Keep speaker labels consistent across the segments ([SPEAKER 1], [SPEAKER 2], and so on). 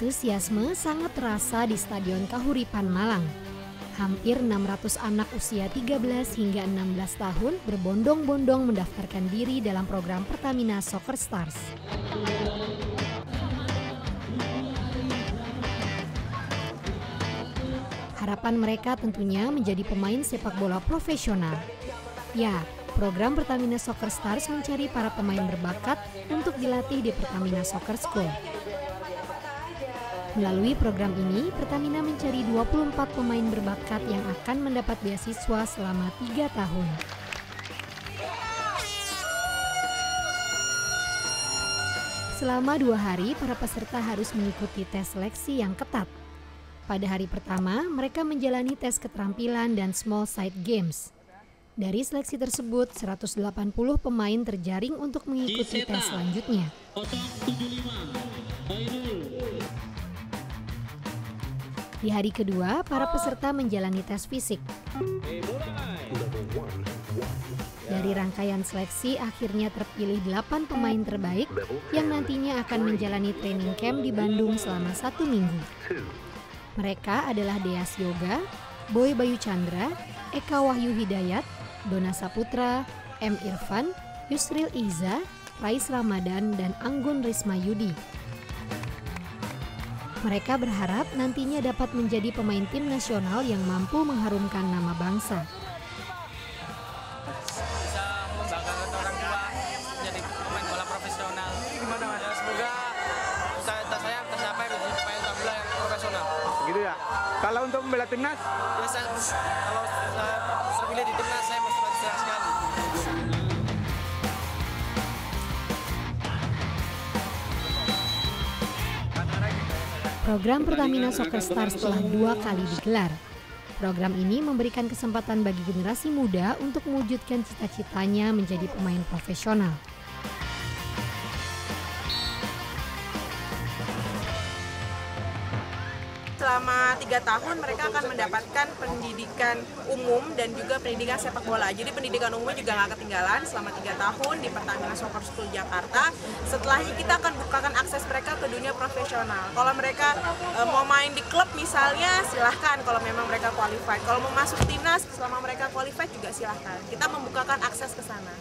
[SPEAKER 1] Antusiasme sangat terasa di Stadion Kahuripan Malang. Hampir 600 anak usia 13 hingga 16 tahun berbondong-bondong mendaftarkan diri dalam program Pertamina Soccer Stars. Harapan mereka tentunya menjadi pemain sepak bola profesional. Ya, program Pertamina Soccer Stars mencari para pemain berbakat untuk dilatih di Pertamina Soccer School. Melalui program ini, Pertamina mencari 24 pemain berbakat yang akan mendapat beasiswa selama 3 tahun. Selama dua hari, para peserta harus mengikuti tes seleksi yang ketat. Pada hari pertama, mereka menjalani tes keterampilan dan small side games. Dari seleksi tersebut, 180 pemain terjaring untuk mengikuti tes selanjutnya. Di hari kedua, para peserta menjalani tes fisik. Dari rangkaian seleksi, akhirnya terpilih 8 pemain terbaik yang nantinya akan menjalani training camp di Bandung selama satu minggu. Mereka adalah Deas Yoga, Boy Bayu Chandra, Eka Wahyu Hidayat, Dona Saputra, M. Irfan, Yusril Iza, Rais Ramadan, dan Anggun Risma Yudi. Mereka berharap nantinya dapat menjadi pemain tim nasional yang mampu mengharumkan nama bangsa.
[SPEAKER 2] bisa membanggakan orang tua menjadi pemain bola profesional. Gimana mas? Ya, semoga cita saya tercapai menjadi pemain bola yang profesional.
[SPEAKER 3] gitu ya. Kalau untuk membela timnas,
[SPEAKER 2] Ya, saya, kalau saya terpilih di timnas saya senang sekali.
[SPEAKER 1] Program Pertamina Soccer Stars telah dua kali digelar. Program ini memberikan kesempatan bagi generasi muda untuk mewujudkan cita-citanya menjadi pemain profesional.
[SPEAKER 4] Selama tiga tahun mereka akan mendapatkan pendidikan umum dan juga pendidikan sepak bola. Jadi pendidikan umumnya juga nggak ketinggalan selama tiga tahun di Pertamina Soccer School Jakarta. Setelahnya kita akan bukakan akses mereka ke dunia profesional. Kalau mereka e, mau main di klub misalnya silahkan kalau memang mereka qualified. Kalau mau masuk timnas selama mereka qualified juga silahkan. Kita membukakan akses ke sana.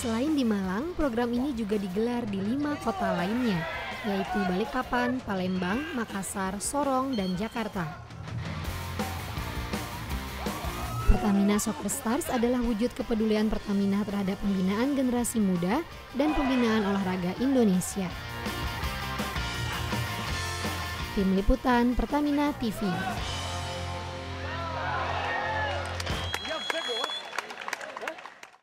[SPEAKER 1] Selain di Malang, program ini juga digelar di lima kota lainnya, yaitu Balikpapan, Palembang, Makassar, Sorong, dan Jakarta. Pertamina Soccer Stars adalah wujud kepedulian Pertamina terhadap pembinaan generasi muda dan pembinaan olahraga Indonesia. Tim Liputan Pertamina TV